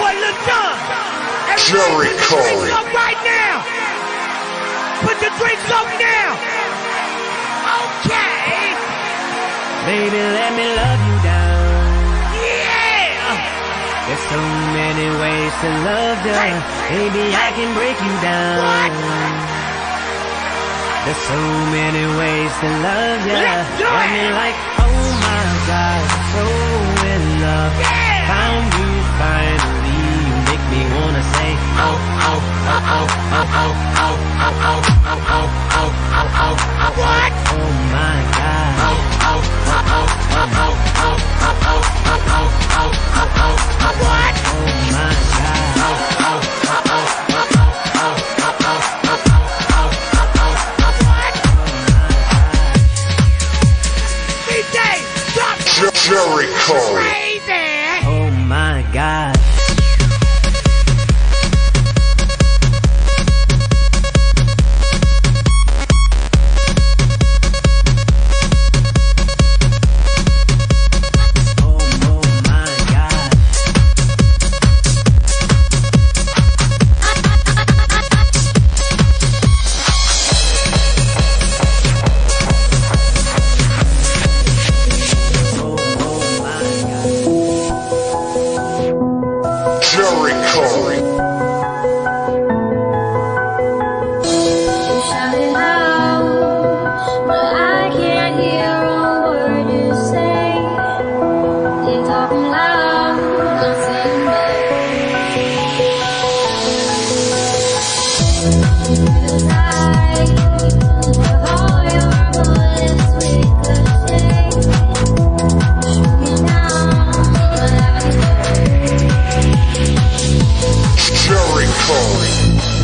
boy Lil Jon. Jerry Everybody put your Cole. drinks up right now. Put your drinks up now. Okay. Baby, let me love you down. Yeah. There's so many ways to love you. Hey. Baby, I can break you down. What? There's so many ways to love you. Let's Got me like, oh my God, so in love. Yeah. Found you finally. Me wanna say, oh, oh, oh, oh, oh, oh, oh, oh, oh, oh, oh, oh, oh, oh, oh, What? oh my God. Oh, oh, oh, oh, oh, oh, oh, oh, oh, oh, oh, oh, oh, oh, oh, What? oh my God. Oh, oh, oh, oh, oh, oh, oh, oh, oh, oh,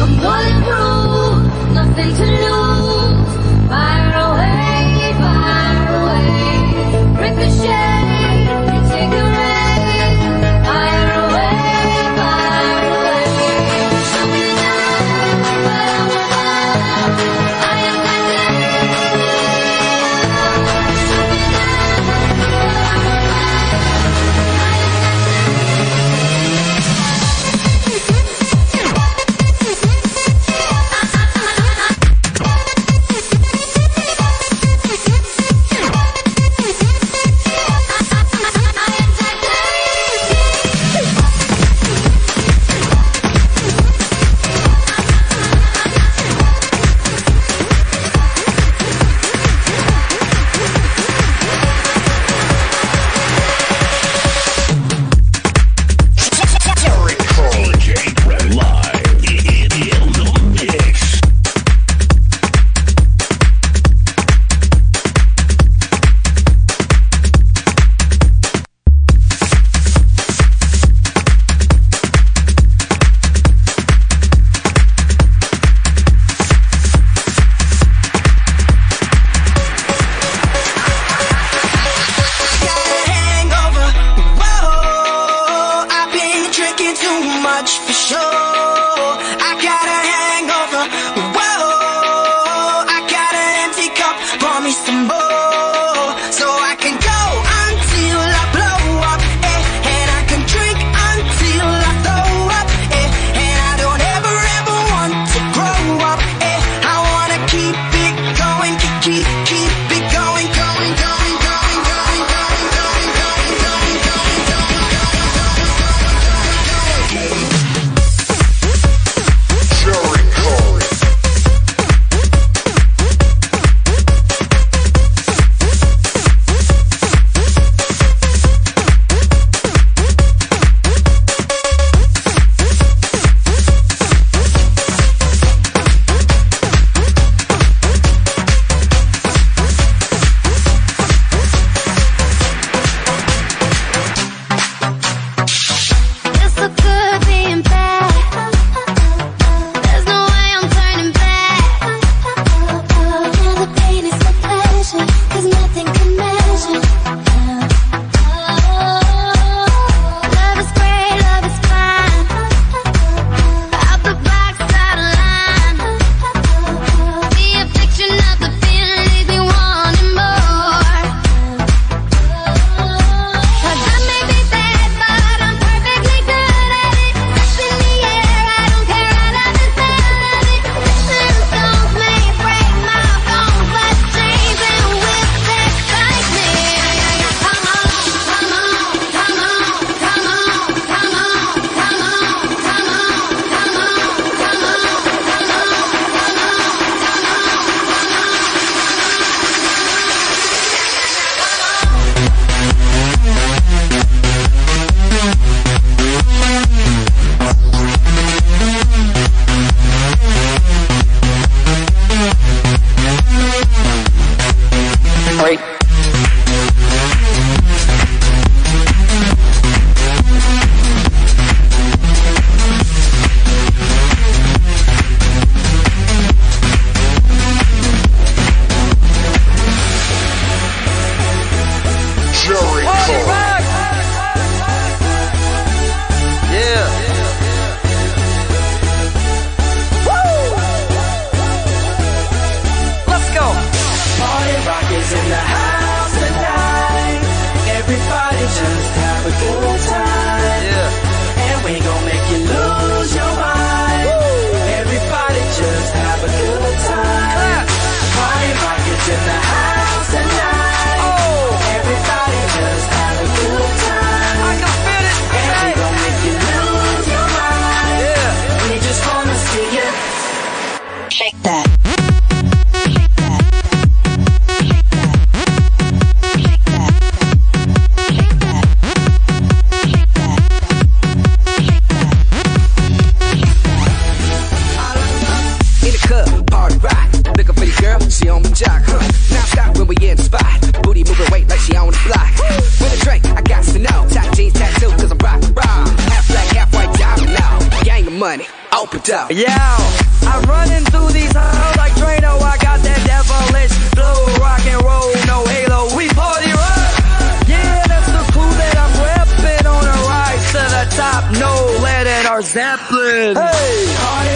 I'm bulletproof, nothing to lose. help it. Yeah, I'm running through these halls like Drano. I got that devilish blue rock and roll, no halo. We party rock. Yeah, that's the clue that I'm repping on a rise to the top. No lead in our Zeppelin. Hey.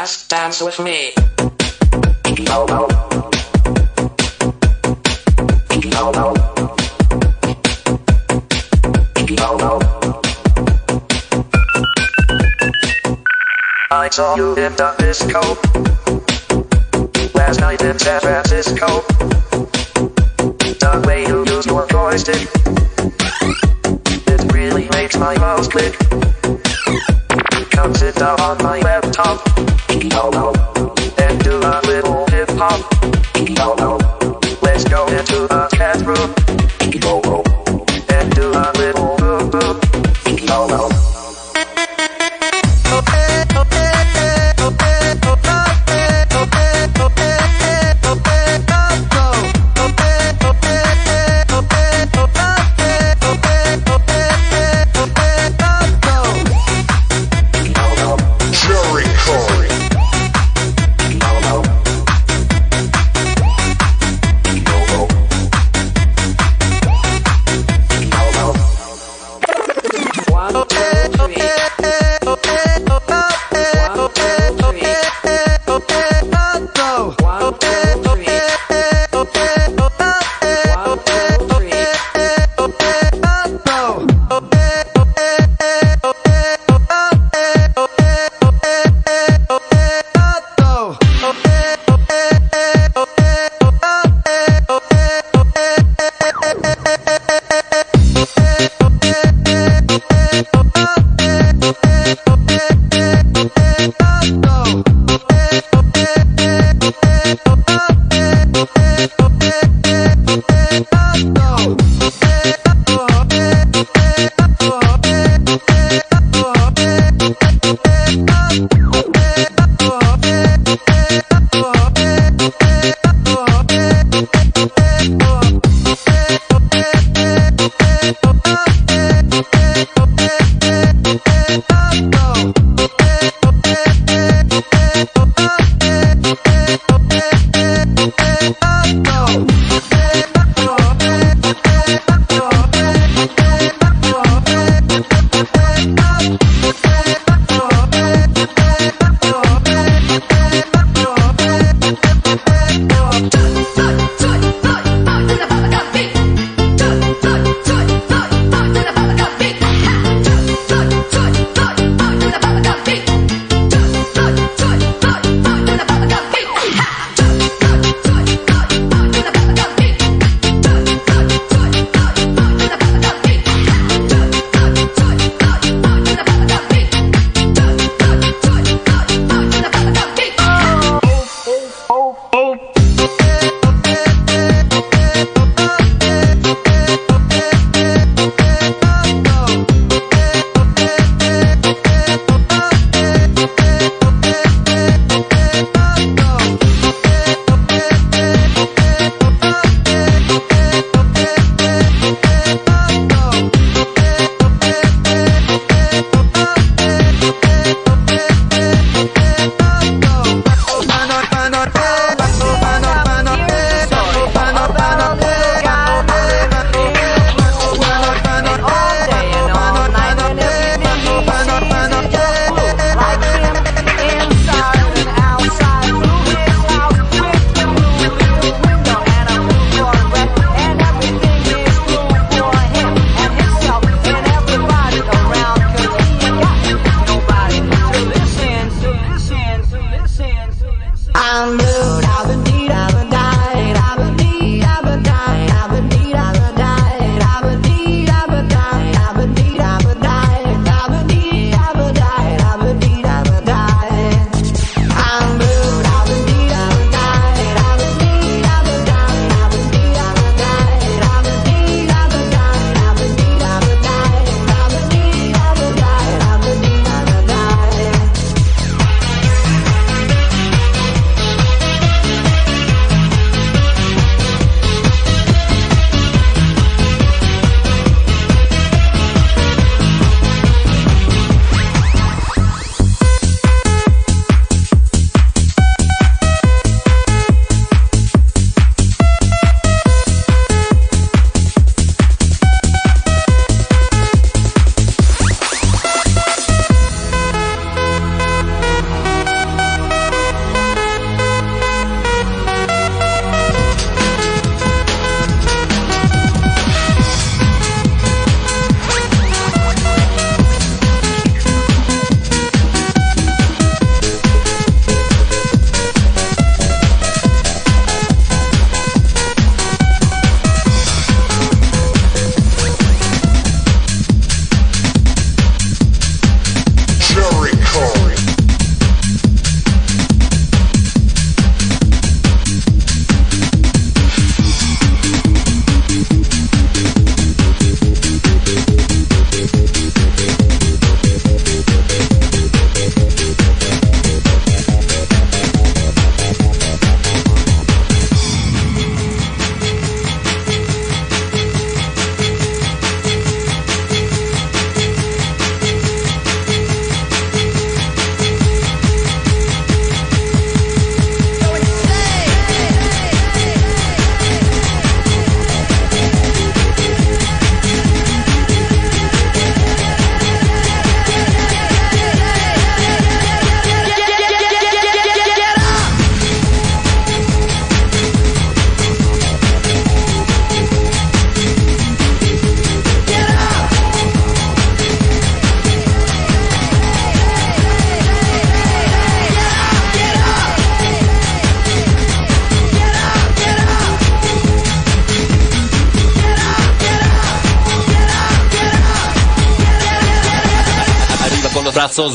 Just dance with me. No, no. I saw you in the disco. Last night in San Francisco. The way you use your joystick. It really makes my mouse click. Come sit down on my laptop no, no.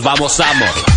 vamos, vamos.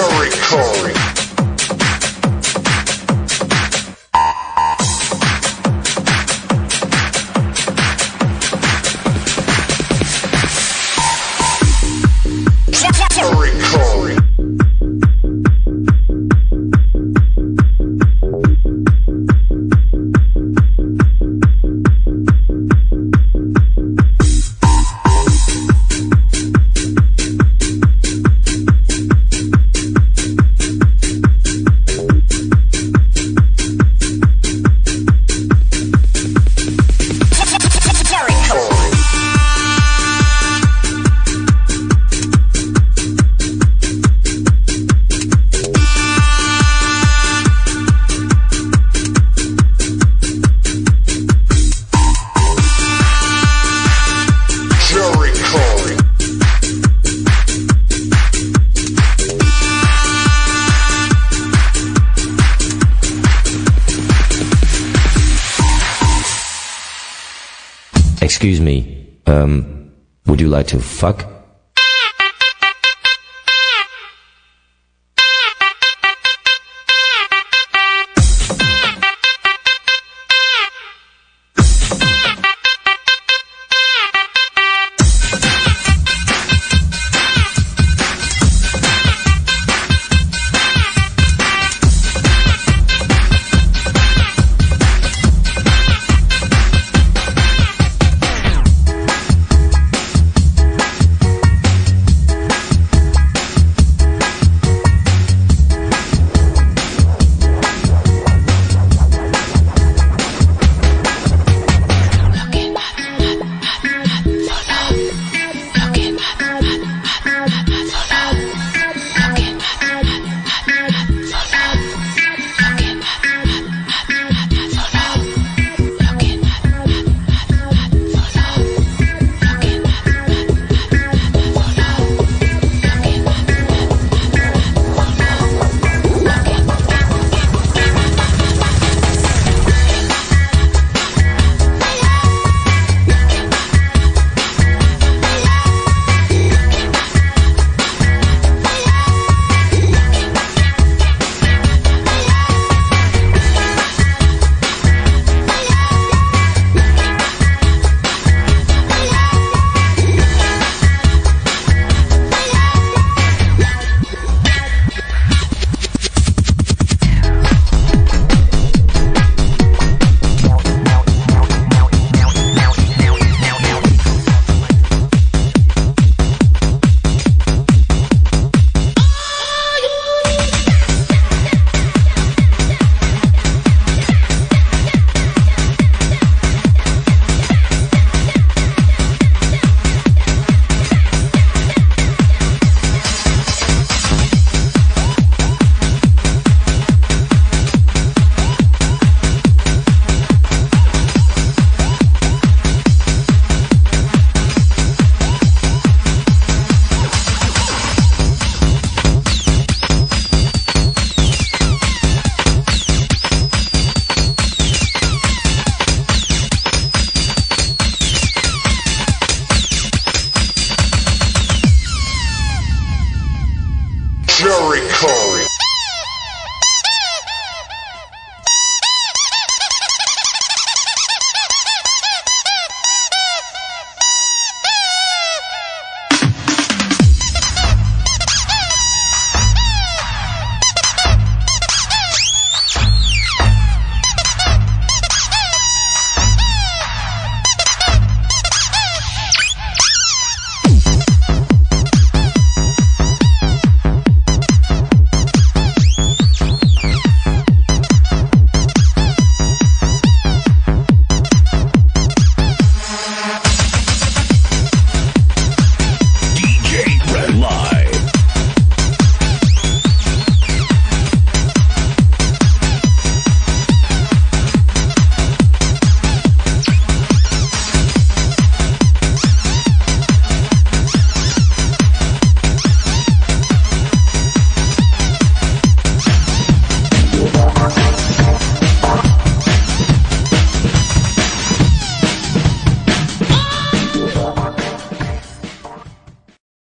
Jericho. Excuse me, um, would you like to fuck?